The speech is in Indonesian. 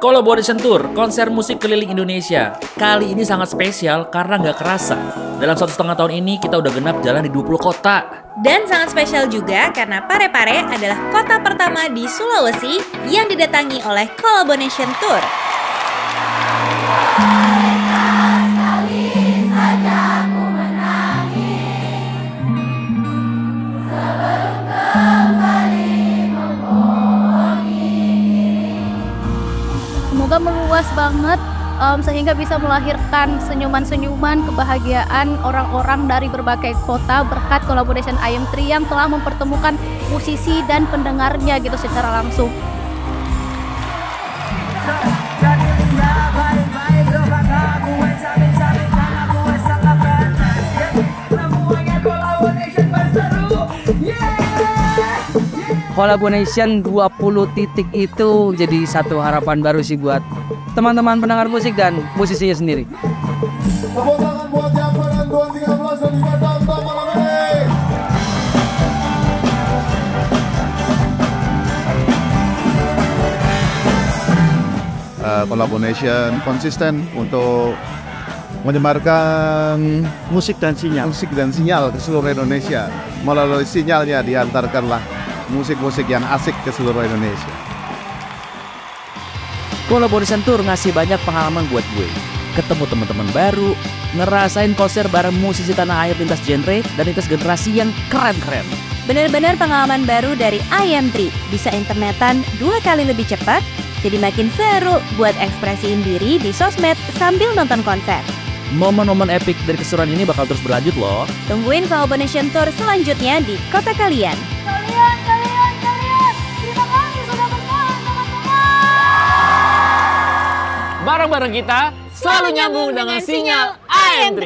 Collaboration Tour, konser musik keliling Indonesia. Kali ini sangat spesial karena nggak kerasa. Dalam satu setengah tahun ini kita udah genap jalan di 20 kota. Dan sangat spesial juga karena Parepare adalah kota pertama di Sulawesi yang didatangi oleh Collaboration Tour. Semoga meluas banget um, sehingga bisa melahirkan senyuman-senyuman kebahagiaan orang-orang dari berbagai kota berkat collaboration IM3 yang telah mempertemukan musisi dan pendengarnya gitu secara langsung. Collaboration 20 titik itu jadi satu harapan baru sih buat teman-teman pendengar musik dan musisinya sendiri. Tepuk tangan buat Java dan 213 dan juga Damtam malam ini. Uh, collaboration konsisten untuk menyebarkan musik dan sinyal musik dan sinyal ke seluruh Indonesia melalui sinyalnya diantarkanlah musik-musik yang asik ke seluruh Indonesia. Collaboration Tour ngasih banyak pengalaman buat gue. Ketemu teman-teman baru, ngerasain konser bareng musisi tanah air lintas genre dan lintas generasi yang keren-keren. Benar-benar pengalaman baru dari IM3. Bisa internetan dua kali lebih cepat, jadi makin seru buat ekspresiin diri di sosmed sambil nonton konser. Momen-momen epic dari keseruan ini bakal terus berlanjut loh. Tungguin Collaboration Tour selanjutnya di kota. Kalian, kalian, kalian, Bareng-bareng kita selalu nyambung dengan sinyal IM3.